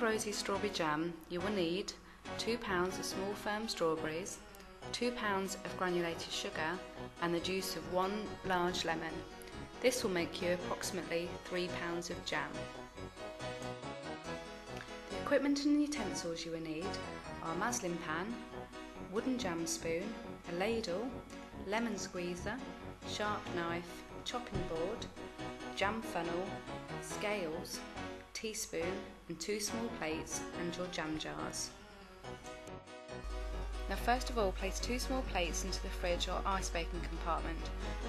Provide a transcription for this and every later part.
rosy strawberry jam, you will need 2 pounds of small firm strawberries, 2 pounds of granulated sugar and the juice of one large lemon. This will make you approximately 3 pounds of jam. The equipment and utensils you will need are a maslin pan, wooden jam spoon, a ladle, lemon squeezer, sharp knife, chopping board, jam funnel, scales, teaspoon and two small plates and your jam jars. Now first of all place two small plates into the fridge or ice baking compartment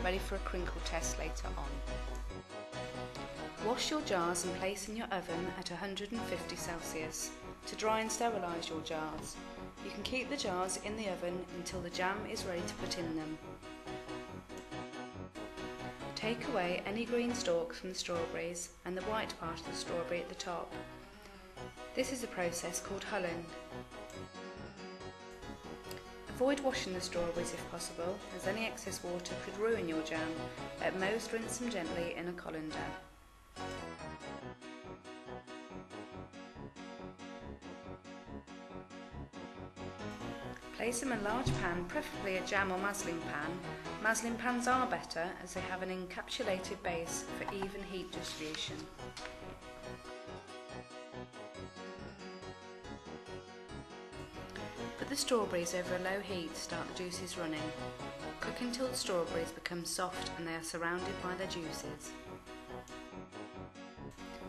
ready for a crinkle test later on. Wash your jars and place in your oven at 150 Celsius to dry and sterilise your jars. You can keep the jars in the oven until the jam is ready to put in them. Take away any green stalks from the strawberries and the white part of the strawberry at the top. This is a process called hulling. Avoid washing the strawberries if possible, as any excess water could ruin your jam. At most, rinse them gently in a colander. Place them in a large pan, preferably a jam or maslin pan. Maslin pans are better as they have an encapsulated base for even heat distribution. Put the strawberries over a low heat to start the juices running. Cook until the strawberries become soft and they are surrounded by their juices.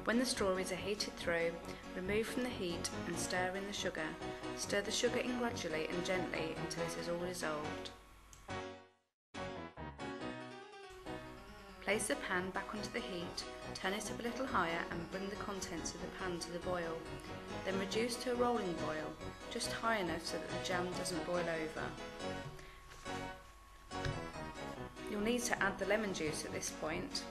When the strawberries are heated through, remove from the heat and stir in the sugar. Stir the sugar in gradually and gently until it is all dissolved. Place the pan back onto the heat, turn it up a little higher and bring the contents of the pan to the boil. Then reduce to a rolling boil, just high enough so that the jam doesn't boil over. You'll need to add the lemon juice at this point.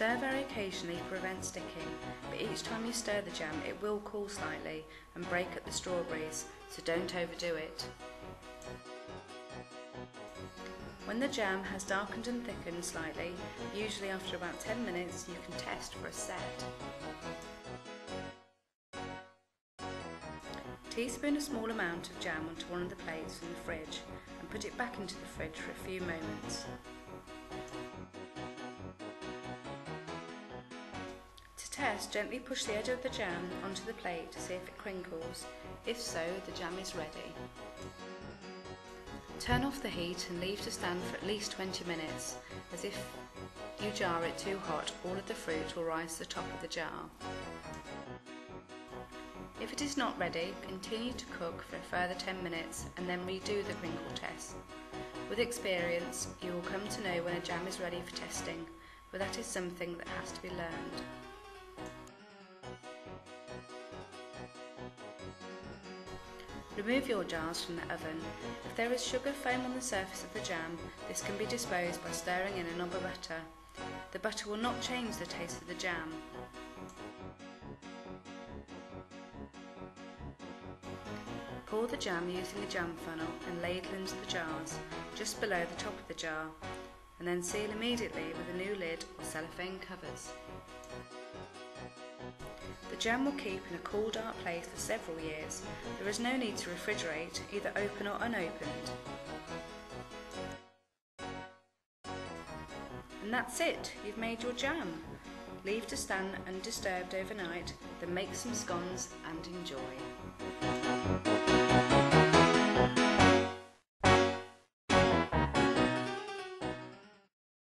Stir very occasionally to prevent sticking, but each time you stir the jam it will cool slightly and break up the strawberries, so don't overdo it. When the jam has darkened and thickened slightly, usually after about 10 minutes, you can test for a set. Teaspoon a small amount of jam onto one of the plates from the fridge and put it back into the fridge for a few moments. To test, gently push the edge of the jam onto the plate to see if it crinkles. If so, the jam is ready. Turn off the heat and leave to stand for at least 20 minutes, as if you jar it too hot, all of the fruit will rise to the top of the jar. If it is not ready, continue to cook for a further 10 minutes and then redo the crinkle test. With experience, you will come to know when a jam is ready for testing, but that is something that has to be learned. Remove your jars from the oven. If there is sugar foam on the surface of the jam, this can be disposed by stirring in a knob of butter. The butter will not change the taste of the jam. Pour the jam using a jam funnel and ladle into the jars, just below the top of the jar, and then seal immediately with a new lid or cellophane covers. Jam will keep in a cool dark place for several years. There is no need to refrigerate, either open or unopened. And that's it, you've made your jam. Leave to stand undisturbed overnight, then make some scones and enjoy.